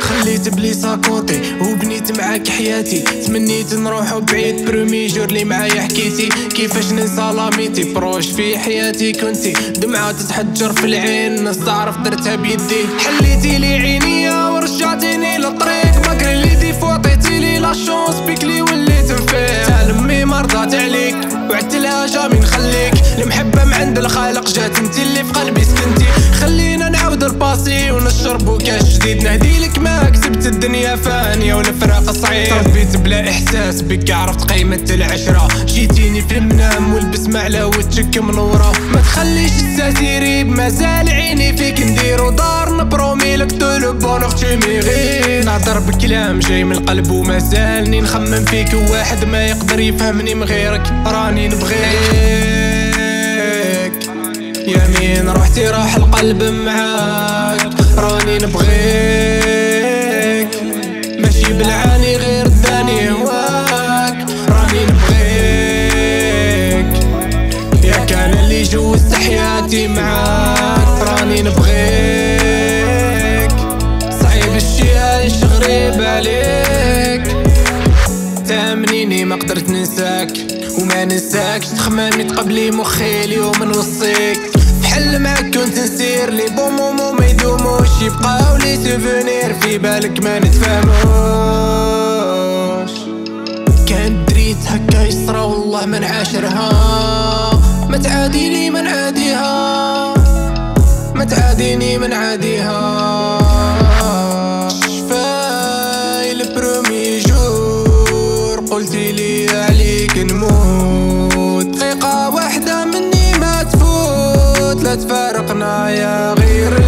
خليت بليس كوتي وبنيت معاك حياتي. تمنيت نروحو بعيد برومي جور لي معايا حكيتي. كيفاش ننسى لاميتي؟ بروش في حياتي كنتي. دمعة تتحجر في العين نستعرف درتها بيدي. حليتي لي عينيا ورجعتيني للطريق. اللي دي فوطيتي لي لا شونس بيك لي وليت نفيق. تعلمي مرضات عليك وعدت لها جامي نخليك المحبة من عند الخالق جات أنت اللي في الباسي ونشربو كاش جديد نهدي لك ما كسبت الدنيا فانية والفراق صعيب. تربيت بلا إحساس بك عرفت قيمة العشرة. جيتيني في المنام والبسمة على وجهك منورة ما تخليش الساتيريب مازال عيني فيك. نديرو دار نبرومي لك تو بون أختي ميغي نهضر بكلام جاي من القلب ومازالني نخمم فيك. واحد ما يقدر يفهمني من غيرك. راني نبغيك. يمين رحتي راح القلب معاك؟ راني نبغيك. ماشي بالعاني غير داني هواك. راني نبغيك. يا كان اللي جوزت حياتي معاك. راني نبغيك. صعيب الشي عايش غريب عليك تأمنيني ما قدرت ننساك. وما ننساكش تخمامي تقبلي مخي اليوم نوصيك بحال معاك كنت نسير les bons moments ما يدوموش. يبقاو les souvenirs في بالك ما نتفاهموش. كان دريت هكا يسرى والله ما نعاشرها. ما تعاديني ما نعاديها. ما تعاديني ما نعاديها. قلتي لي عليك نموت. دقيقة واحدة مني ما تفوت. لا تفارقنا يا غير